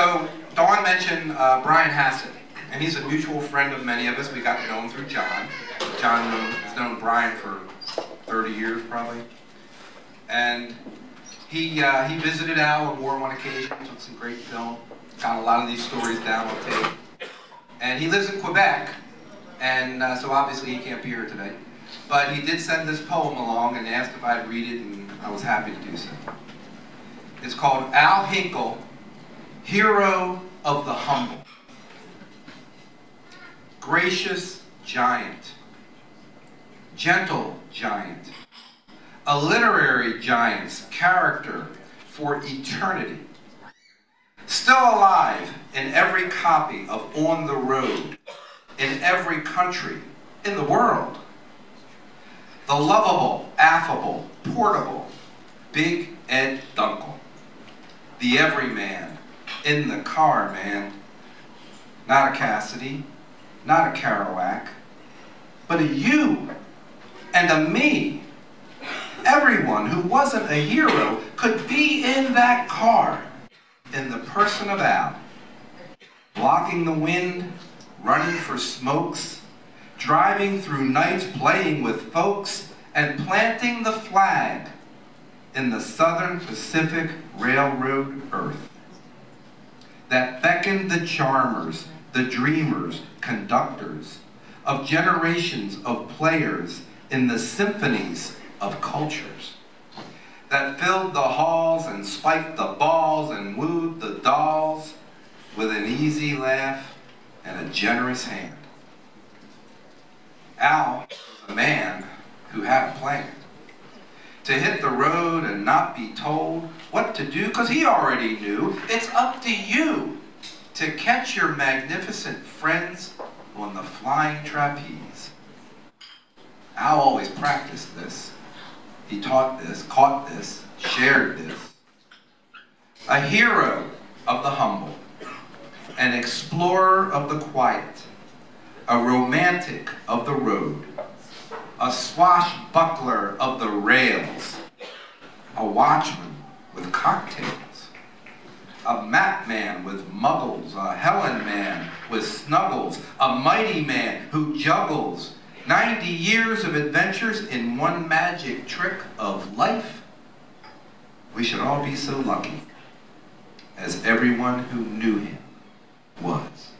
So Dawn mentioned uh, Brian Hassett, and he's a mutual friend of many of us. We got to know him through John. John has known Brian for 30 years probably. And he, uh, he visited Al War on one occasion, took some great film, got a lot of these stories down on tape. And he lives in Quebec, and uh, so obviously he can't be here today. But he did send this poem along and asked if I'd read it, and I was happy to do so. It's called Al Hinkle, Hero of the Humble. Gracious giant, gentle giant, a literary giant's character for eternity. Still alive in every copy of On the Road, in every country in the world. The lovable, affable, portable, Big Ed Dunkel. The everyman, in the car, man. Not a Cassady, not a Kerouac, but a you and a me. Everyone who wasn't a hero could be in that car in the person of Al, blocking the wind, running for smokes, driving through nights playing with folks, and planting the flag in the Southern Pacific Railroad earth that beckoned the charmers, the dreamers, conductors of generations of players in the symphonies of cultures that filled the halls and spiked the balls and wooed the dolls with an easy laugh and a generous hand. Al was a man who had a plan to hit the road and not be told what to do because he already knew. It's up to you to catch your magnificent friends on the flying trapeze. Al always practiced this. He taught this, caught this, shared this. A hero of the humble, an explorer of the quiet, a romantic of the road, a swashbuckler of the rails, a watchman with cocktails, a map man with muggles, a Helen man with snuggles, a mighty man who juggles 90 years of adventures in one magic trick of life. We should all be so lucky as everyone who knew him was.